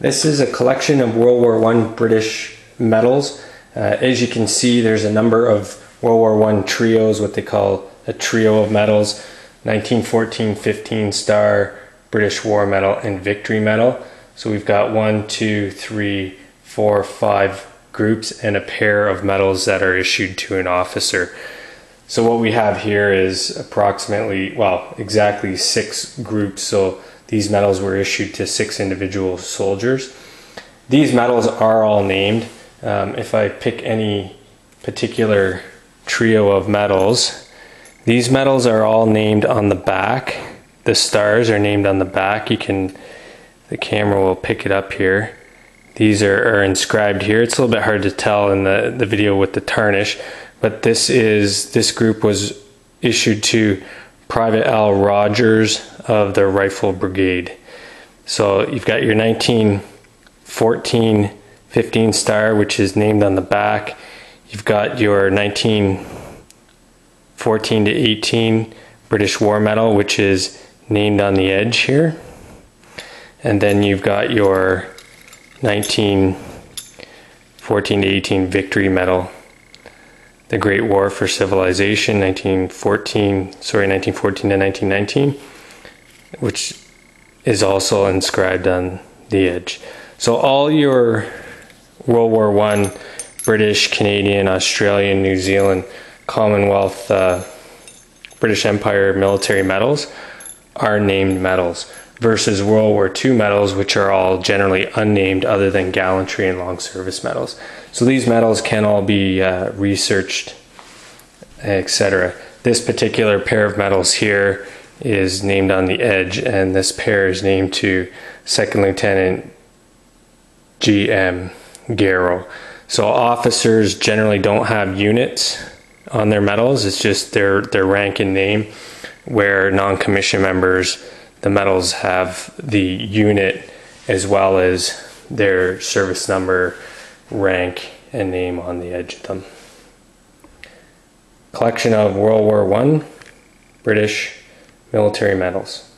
This is a collection of World War One British medals. Uh, as you can see, there's a number of World War One trios, what they call a trio of medals, 1914 15 Star, British War Medal, and Victory Medal. So we've got one, two, three, four, five groups and a pair of medals that are issued to an officer. So what we have here is approximately, well, exactly six groups. So these medals were issued to six individual soldiers. These medals are all named. Um, if I pick any particular trio of medals, these medals are all named on the back. The stars are named on the back. You can, the camera will pick it up here. These are, are inscribed here. It's a little bit hard to tell in the, the video with the tarnish, but this is, this group was issued to Private Al Rogers of the Rifle Brigade. So you've got your 1914 15 star, which is named on the back. You've got your 1914 to 18 British War Medal, which is named on the edge here. And then you've got your 1914 to 18 Victory Medal, the Great War for Civilization, 1914, sorry, 1914 to 1919, which is also inscribed on the edge. So all your World War One, British, Canadian, Australian, New Zealand, Commonwealth, uh, British Empire military medals are named medals versus World War II medals, which are all generally unnamed other than gallantry and long service medals. So these medals can all be uh, researched, etc. This particular pair of medals here is named on the edge, and this pair is named to Second Lieutenant G.M. Garrow. So officers generally don't have units on their medals. It's just their their rank and name. Where non-commissioned members, the medals have the unit as well as their service number, rank, and name on the edge of them. Collection of World War One British military medals.